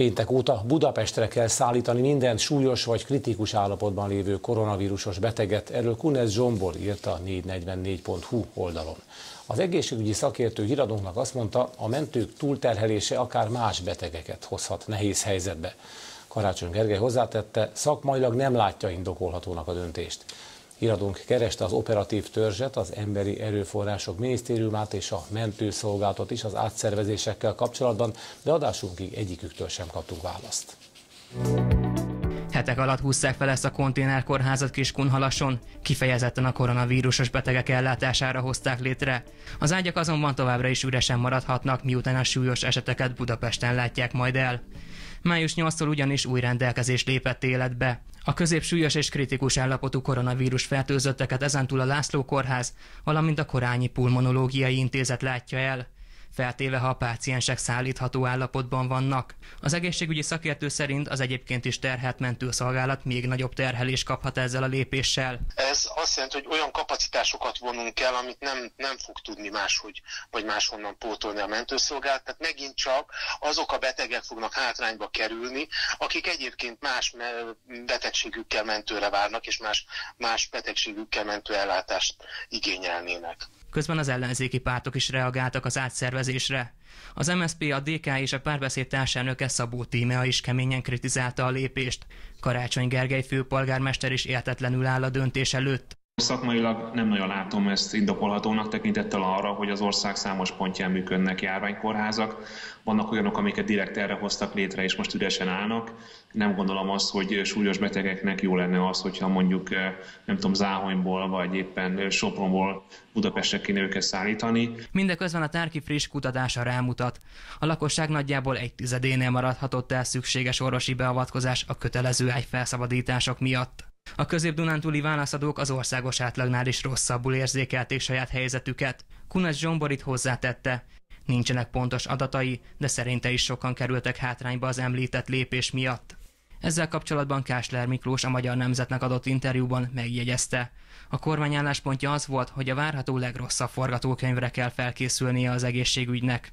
Péntek óta Budapestre kell szállítani minden súlyos vagy kritikus állapotban lévő koronavírusos beteget, erről Kunez Zsombor írta a 444.hu oldalon. Az egészségügyi szakértő híradónknak azt mondta, a mentők túlterhelése akár más betegeket hozhat nehéz helyzetbe. Karácsony Gergely hozzátette, szakmailag nem látja indokolhatónak a döntést. Híradónk kereste az operatív törzset, az Emberi Erőforrások Minisztériumát és a mentőszolgálatot is az átszervezésekkel kapcsolatban, de adásunkig egyiküktől sem kaptunk választ. Hetek alatt húzták fel ezt a konténerkórházat Kiskunhalason, kifejezetten a koronavírusos betegek ellátására hozták létre. Az ágyak azonban továbbra is üresen maradhatnak, miután a súlyos eseteket Budapesten látják majd el. Május 8-tól ugyanis új rendelkezés lépett életbe. A középsúlyos és kritikus állapotú koronavírus fertőzötteket ezentúl a László Kórház, valamint a Korányi Pulmonológiai Intézet látja el feltéve ha a páciensek szállítható állapotban vannak. Az egészségügyi szakértő szerint az egyébként is terhelt mentőszolgálat még nagyobb terhelés kaphat ezzel a lépéssel. Ez azt jelenti, hogy olyan kapacitásokat vonunk el, amit nem, nem fog tudni máshogy, vagy máshonnan pótolni a mentőszolgálat. Tehát megint csak azok a betegek fognak hátrányba kerülni, akik egyébként más betegségükkel mentőre várnak, és más, más betegségükkel mentőellátást igényelnének. Közben az ellenzéki pártok is reagáltak az átszervezésre. Az MSZP, a DK és a párbeszéd társelnöke Szabó Tímea is keményen kritizálta a lépést. Karácsony Gergely főpolgármester is értetlenül áll a döntés előtt. Szakmailag nem nagyon látom ezt indokolhatónak tekintettel arra, hogy az ország számos pontján működnek járványkórházak. Vannak olyanok, amiket direkt erre hoztak létre, és most üresen állnak. Nem gondolom azt, hogy súlyos betegeknek jó lenne az, hogyha mondjuk eh, nem tudom, Záhonyból vagy éppen Sopronból Budapestre kéne őket szállítani. Mindeközben a tárki friss kutatása rámutat. A lakosság nagyjából egy tizedénél maradhatott el szükséges orvosi beavatkozás a kötelező ágyfelszabadítások miatt. A közép-dunántúli válaszadók az országos átlagnál is rosszabbul érzékelték saját helyzetüket. Kunas Zsomborit hozzátette, nincsenek pontos adatai, de szerinte is sokan kerültek hátrányba az említett lépés miatt. Ezzel kapcsolatban Kásler Miklós a Magyar Nemzetnek adott interjúban megjegyezte. A kormány álláspontja az volt, hogy a várható legrosszabb forgatókönyvre kell felkészülnie az egészségügynek.